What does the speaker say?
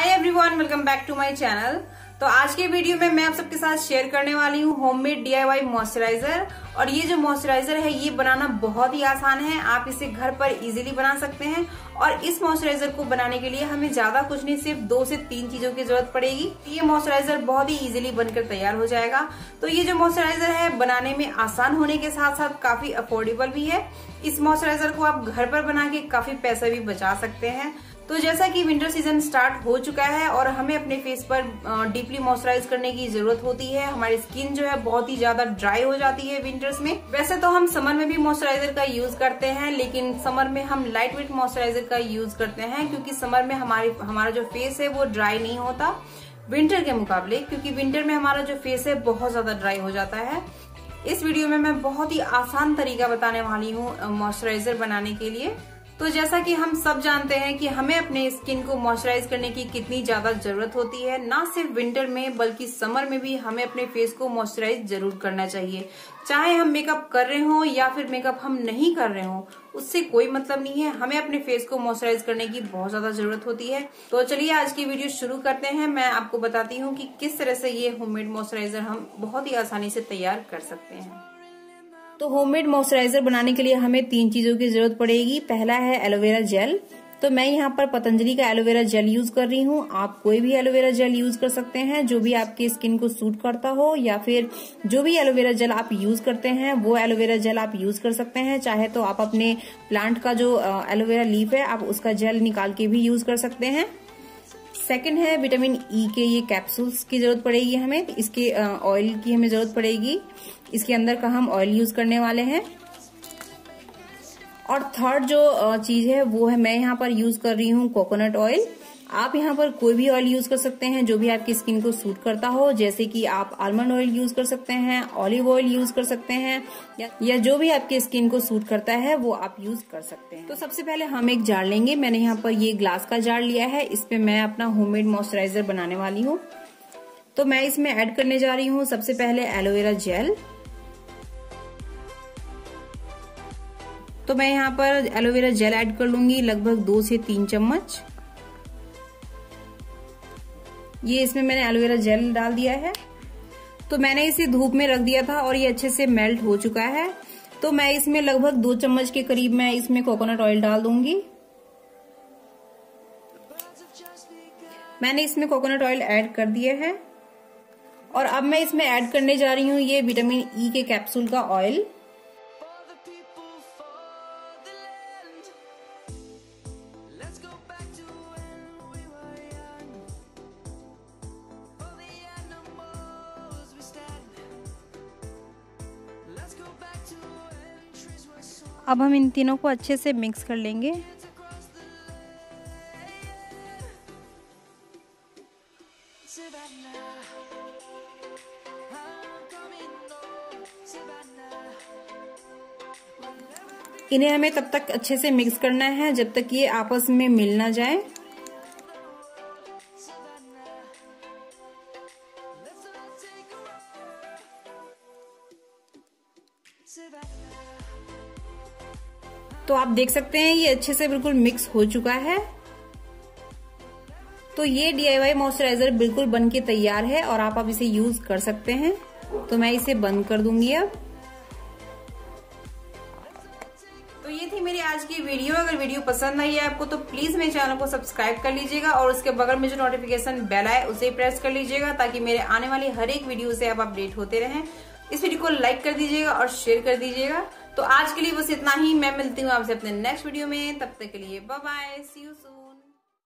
Hi everyone welcome back to my channel तो आज के वीडियो में मैं आप सबके साथ शेयर करने वाली हूँ होममेड डीआईवाई मॉइस्चराइजर और ये जो मॉइस्चराइजर है, ये बनाना बहुत ही आसान है। आप इसे घर पर इजीली बना सकते हैं। और इस मॉइस्चराइजर को बनाने के लिए हमें ज़्यादा कुछ नहीं, सिर्फ़ दो से तीन चीज़ों की ज़रूरत पड़ेगी। ये मॉइस्चराइजर बहुत ही इजीली बनकर तैयार हो जाएगा। तो ये जो मॉइस्चराइजर है, बनाने में आसान होने के साथ साथ काफ़ी अफोर्डेबल भी है। इस मॉइस्चराइजर को आप घर पर बना के काफ़ी पैसा भी बचा सकते हैं। तो जैसा कि विंटर सीज़न स्टार्ट हो चुका है और हमें अपने फेस पर डीपली मॉइस्चराइज करने की ज़रूरत होती है। हमारी स्किन जो है बहुत ही ज़्यादा ड्राई हो जाती है विंटर्स में। वैसे तो हम समर में भी मॉइस्चराइजर का यूज़ करते हैं, लेकिन समर में हम लाइट वेट मॉइस्चराइजर का यूज़ करते हैं क्योंकि समर में हमारी, हमारा जो फेस है वो ड्राई नहीं होता विंटर के मुकाबले, क्योंकि विंटर में हमारा जो फेस है बहुत ज़्यादा ड्राई हो जाता है। इस वीडियो में मैं बहुत ही आसान तरीका बताने वाली हूँ मॉइस्चराइजर बनाने के लिए। तो जैसा कि हम सब जानते हैं कि हमें अपने स्किन को मॉइस्चराइज करने की कितनी ज़्यादा ज़रूरत होती है, ना सिर्फ़ विंटर में, बल्कि समर में भी हमें अपने फेस को मॉइस्चराइज ज़रूर करना चाहिए। चाहे हम मेकअप कर रहे हो या फिर मेकअप हम नहीं कर रहे हो, उससे कोई मतलब नहीं है। हमें अपने फेस को मॉइस्चराइज करने की बहुत ज़्यादा ज़रूरत होती है। तो चलिए, आज की वीडियो शुरू करते हैं। मैं आपको बताती हूँ कि किस तरह से ये होममेड मॉइस्चराइजर हम बहुत ही आसानी से तैयार कर सकते हैं। तो होममेड मॉइस्चराइजर बनाने के लिए हमें तीन चीज़ों की ज़रूरत पड़ेगी। पहला है एलोवेरा जेल तो मैं यहाँ पर पतंजलि का एलोवेरा जेल यूज़ कर रही हूँ। आप कोई भी एलोवेरा जेल यूज़ कर सकते हैं, जो भी आपकी स्किन को सूट करता हो, या फिर जो भी एलोवेरा जेल आप यूज़ करते हैं, वो एलोवेरा जेल आप यूज़ कर सकते हैं। चाहे तो आप अपने प्लांट का जो एलोवेरा लीफ है, आप उसका जेल निकाल के भी यूज़ कर सकते हैं। सेकंड है विटामिन ई e के ये कैप्सूल्स की ज़रूरत पड़ेगी हमें, इसके ऑयल की हमें ज़रूरत पड़ेगी। इसके अंदर का हम ऑयल यूज़ करने वाले हैं। और थर्ड जो चीज़ है वो है मैं यहाँ पर यूज़ कर रही हूँ कोकोनट ऑयल आप यहाँ पर कोई भी ऑयल यूज़ कर सकते हैं जो भी आपकी स्किन को सूट करता हो जैसे कि आप आलमंड ऑयल यूज़ कर सकते हैं ऑलिव ऑयल यूज़ कर सकते हैं या, जो भी आपकी स्किन को सूट करता है वो आप यूज़ कर सकते हैं। तो सबसे पहले हम एक जार लेंगे। मैंने यहाँ पर ये ग्लास का जार लिया है। इस पे मैं अपना होममेड मॉइस्चराइजर बनाने वाली हूँ। तो मैं इसमें ऐड करने जा रही हूँ। सबसे पहले एलोवेरा जेल तो मैं यहाँ पर एलोवेरा जेल ऐड कर लूँगी लगभग दो से तीन चम्मच। ये इसमें मैंने एलोवेरा जेल डाल दिया है। तो मैंने इसे धूप में रख दिया था और ये अच्छे से मेल्ट हो चुका है। तो मैं इसमें लगभग दो चम्मच के करीब मैं इसमें कोकोनट ऑयल डाल दूँगी। मैंने इसमें कोकोनट ऑयल ऐड कर दिया है। और अब मैं इसमें ऐड करने जा रही हूँ ये विटामिन ई e के कैप्सूल का ऑयल अब हम इन तीनों को अच्छे से मिक्स कर लेंगे। इन्हें हमें तब तक अच्छे से मिक्स करना है जब तक ये आपस में मिल ना जाए। तो आप देख सकते हैं, ये अच्छे से बिल्कुल मिक्स हो चुका है। तो ये डीआईवाई मॉइस्चराइजर बिल्कुल बन के तैयार है और आप अब इसे यूज़ कर सकते हैं। तो मैं इसे बंद कर दूँगी अब। तो ये थी मेरी आज की वीडियो। अगर वीडियो पसंद आई है आपको तो प्लीज़ मेरे चैनल को सब्सक्राइब कर लीजिएगा और उसके बगल में जो नोटिफिकेशन बेल आए उसे प्रेस कर लीजिएगा ताकि मेरे आने वाली हर एक वीडियो से आप अपडेट होते रहें। इस वीडियो को लाइक कर दीजिएगा और शेयर कर दीजिएगा। तो आज के लिए बस इतना ही। मैं मिलती हूँ आपसे अपने नेक्स्ट वीडियो में। तब तक के लिए bye bye see you soon